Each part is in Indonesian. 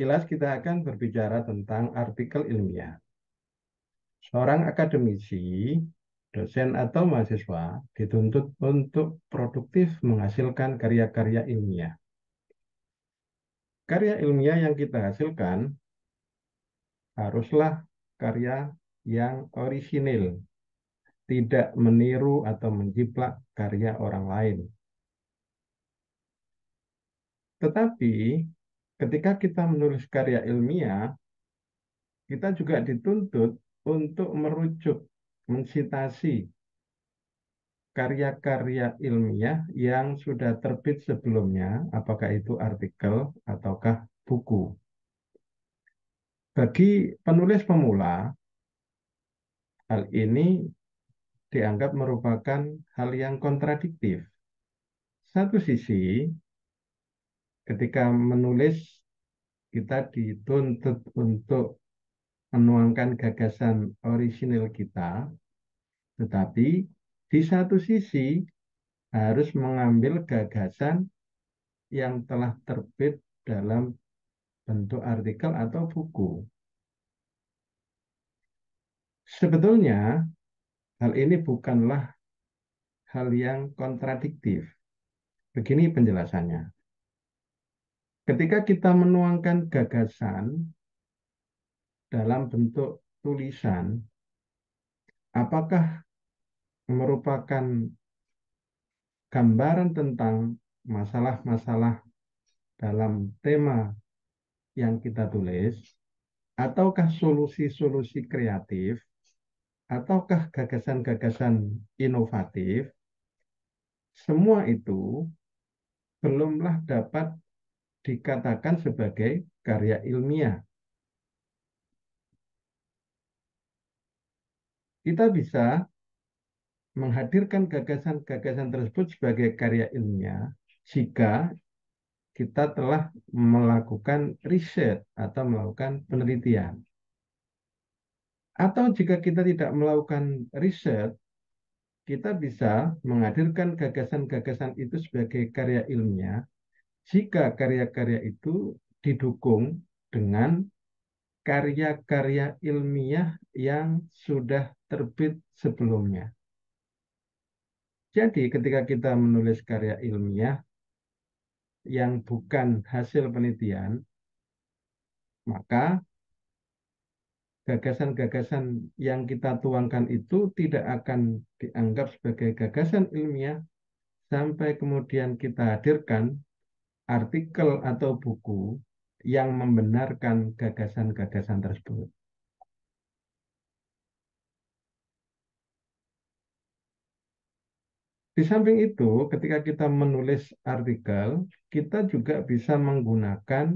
jelas kita akan berbicara tentang artikel ilmiah. Seorang akademisi, dosen atau mahasiswa dituntut untuk produktif menghasilkan karya-karya ilmiah. Karya ilmiah yang kita hasilkan haruslah karya yang orisinil, tidak meniru atau menjiplak karya orang lain. Tetapi ketika kita menulis karya ilmiah, kita juga dituntut untuk merujuk, mensitasi karya-karya ilmiah yang sudah terbit sebelumnya, apakah itu artikel ataukah buku. Bagi penulis pemula, hal ini dianggap merupakan hal yang kontradiktif. Satu sisi, ketika menulis kita dituntut untuk menuangkan gagasan orisinil kita, tetapi di satu sisi harus mengambil gagasan yang telah terbit dalam bentuk artikel atau buku. Sebetulnya hal ini bukanlah hal yang kontradiktif. Begini penjelasannya. Ketika kita menuangkan gagasan dalam bentuk tulisan, apakah merupakan gambaran tentang masalah-masalah dalam tema yang kita tulis, ataukah solusi-solusi kreatif, ataukah gagasan-gagasan inovatif, semua itu belumlah dapat dikatakan sebagai karya ilmiah. Kita bisa menghadirkan gagasan-gagasan tersebut sebagai karya ilmiah jika kita telah melakukan riset atau melakukan penelitian. Atau jika kita tidak melakukan riset, kita bisa menghadirkan gagasan-gagasan itu sebagai karya ilmiah jika karya-karya itu didukung dengan karya-karya ilmiah yang sudah terbit sebelumnya. Jadi ketika kita menulis karya ilmiah yang bukan hasil penelitian, maka gagasan-gagasan yang kita tuangkan itu tidak akan dianggap sebagai gagasan ilmiah sampai kemudian kita hadirkan artikel atau buku yang membenarkan gagasan-gagasan tersebut. Di samping itu, ketika kita menulis artikel, kita juga bisa menggunakan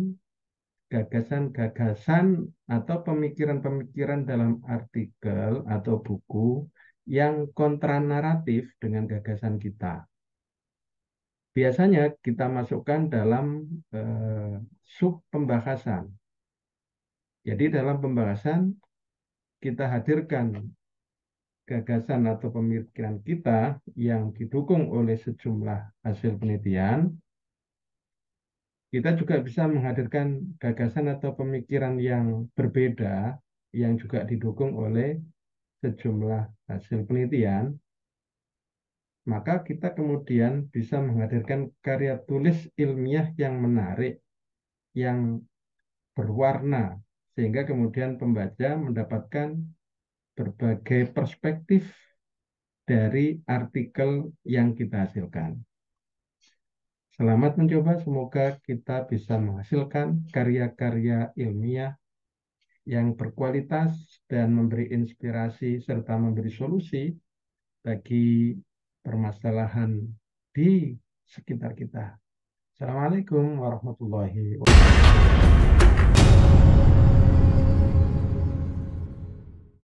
gagasan-gagasan atau pemikiran-pemikiran dalam artikel atau buku yang kontra naratif dengan gagasan kita biasanya kita masukkan dalam eh, sub pembahasan. Jadi dalam pembahasan kita hadirkan gagasan atau pemikiran kita yang didukung oleh sejumlah hasil penelitian. Kita juga bisa menghadirkan gagasan atau pemikiran yang berbeda yang juga didukung oleh sejumlah hasil penelitian maka kita kemudian bisa menghadirkan karya tulis ilmiah yang menarik, yang berwarna, sehingga kemudian pembaca mendapatkan berbagai perspektif dari artikel yang kita hasilkan. Selamat mencoba, semoga kita bisa menghasilkan karya-karya ilmiah yang berkualitas dan memberi inspirasi serta memberi solusi bagi permasalahan di sekitar kita. Assalamualaikum warahmatullahi wabarakatuh.